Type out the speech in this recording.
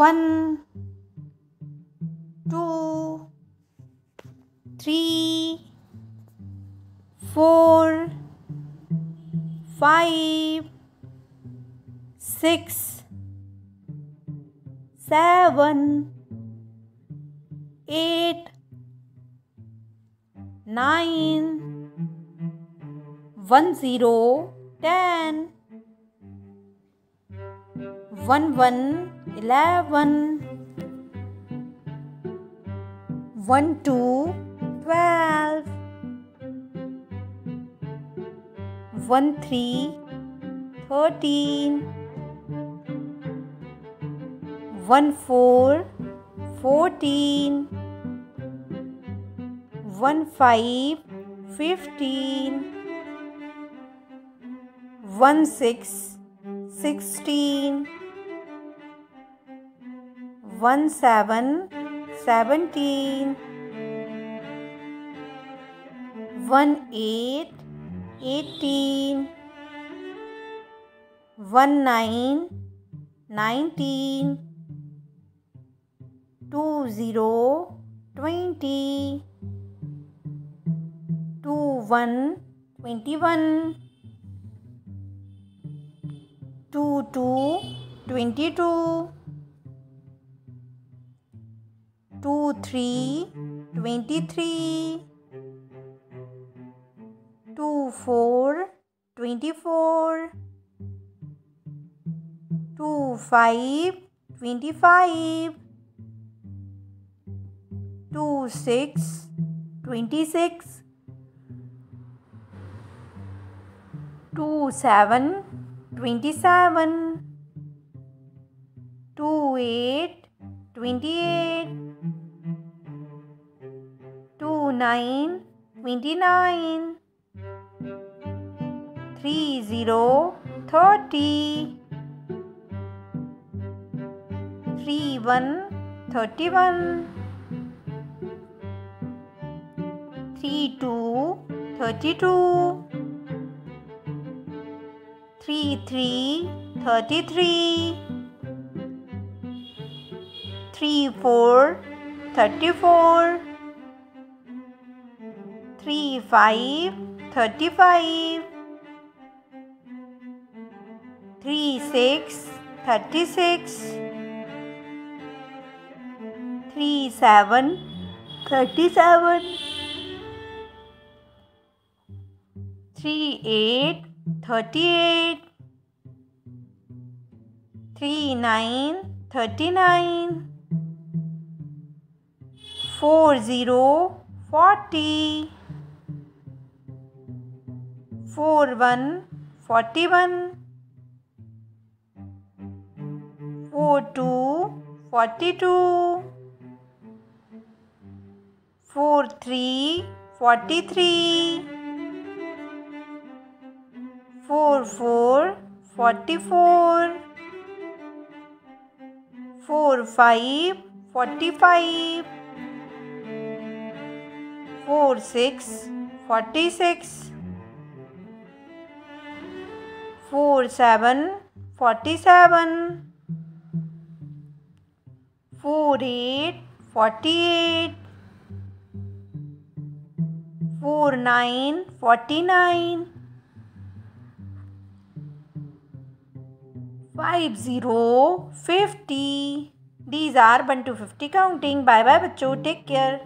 one, two, three, four, five, six, seven, eight, nine, one zero, ten, one one, eleven, one two, twelve, one three, thirteen, one four, fourteen, one five, fifteen, one six, sixteen, one seven, seventeen, one eight, eighteen, one nine, nineteen, two zero, twenty, two one, twenty one, two two, twenty two, two three, twenty three, two four, twenty four, two five, twenty five, two six, twenty six, two seven, twenty seven, two eight, nine, twenty-nine. Three zero, thirty. Three one, thirty-one. Three two, thirty-two. Three three, thirty-three. Three four, thirty-four. 3, 5, 35, 3, 6, 36, 3, 7, 37, 3, 8, 38, 3, 9, 39, 4, 0, 40, forty, four one, forty one, four two, forty two, four three, forty three, four four, forty four, four five, forty five, four six, 4 7 47 4 48 4 49 5 0 50 these are 1 to 50 counting. Bye bye bachcho. Take care.